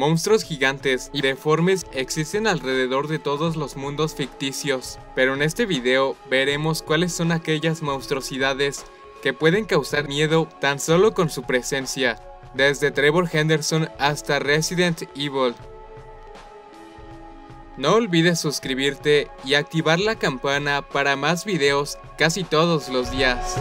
Monstruos gigantes y deformes existen alrededor de todos los mundos ficticios, pero en este video veremos cuáles son aquellas monstruosidades que pueden causar miedo tan solo con su presencia, desde Trevor Henderson hasta Resident Evil. No olvides suscribirte y activar la campana para más videos casi todos los días.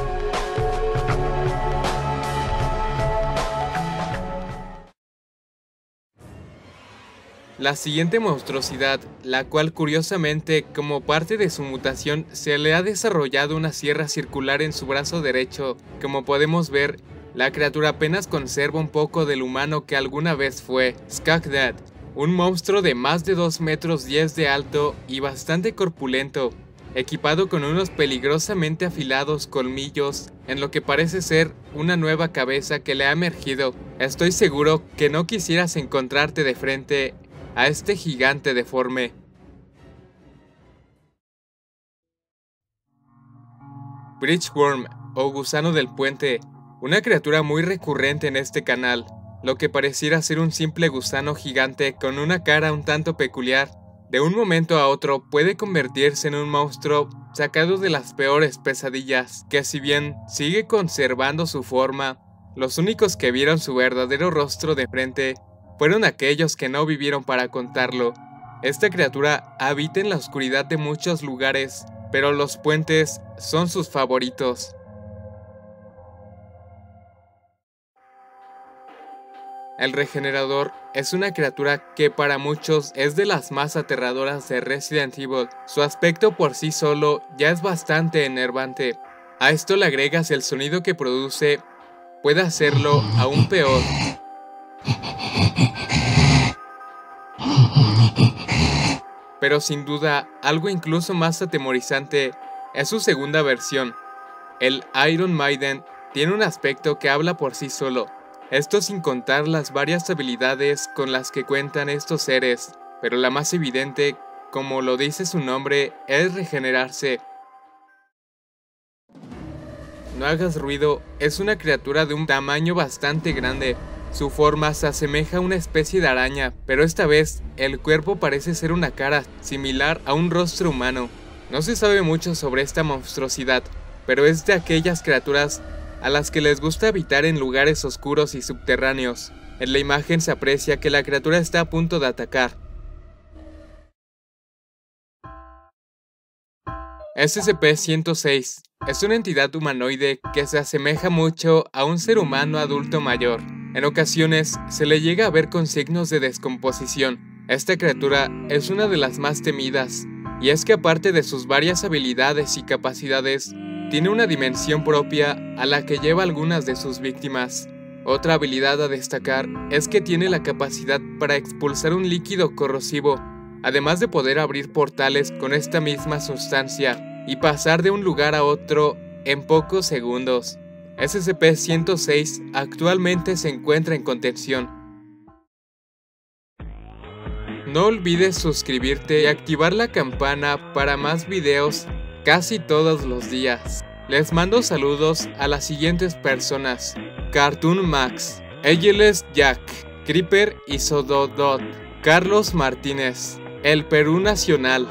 La siguiente monstruosidad, la cual curiosamente como parte de su mutación se le ha desarrollado una sierra circular en su brazo derecho, como podemos ver, la criatura apenas conserva un poco del humano que alguna vez fue, Skagdad, un monstruo de más de 2 metros 10 de alto y bastante corpulento, equipado con unos peligrosamente afilados colmillos en lo que parece ser una nueva cabeza que le ha emergido. Estoy seguro que no quisieras encontrarte de frente a este gigante deforme. Bridgeworm o gusano del puente, una criatura muy recurrente en este canal, lo que pareciera ser un simple gusano gigante con una cara un tanto peculiar, de un momento a otro puede convertirse en un monstruo sacado de las peores pesadillas, que si bien sigue conservando su forma, los únicos que vieron su verdadero rostro de frente fueron aquellos que no vivieron para contarlo. Esta criatura habita en la oscuridad de muchos lugares, pero los puentes son sus favoritos. El regenerador es una criatura que para muchos es de las más aterradoras de Resident Evil. Su aspecto por sí solo ya es bastante enervante. A esto le agregas el sonido que produce, puede hacerlo aún peor. Pero sin duda, algo incluso más atemorizante es su segunda versión. El Iron Maiden tiene un aspecto que habla por sí solo, esto sin contar las varias habilidades con las que cuentan estos seres, pero la más evidente, como lo dice su nombre, es regenerarse. No hagas ruido, es una criatura de un tamaño bastante grande, su forma se asemeja a una especie de araña, pero esta vez el cuerpo parece ser una cara similar a un rostro humano. No se sabe mucho sobre esta monstruosidad, pero es de aquellas criaturas a las que les gusta habitar en lugares oscuros y subterráneos. En la imagen se aprecia que la criatura está a punto de atacar. SCP-106 es una entidad humanoide que se asemeja mucho a un ser humano adulto mayor. En ocasiones se le llega a ver con signos de descomposición. Esta criatura es una de las más temidas, y es que aparte de sus varias habilidades y capacidades, tiene una dimensión propia a la que lleva algunas de sus víctimas. Otra habilidad a destacar es que tiene la capacidad para expulsar un líquido corrosivo, además de poder abrir portales con esta misma sustancia y pasar de un lugar a otro en pocos segundos. SCP-106 actualmente se encuentra en contención. No olvides suscribirte y activar la campana para más videos casi todos los días. Les mando saludos a las siguientes personas. Cartoon Max, Egeles Jack, Creeper y Sododot, Carlos Martínez, El Perú Nacional,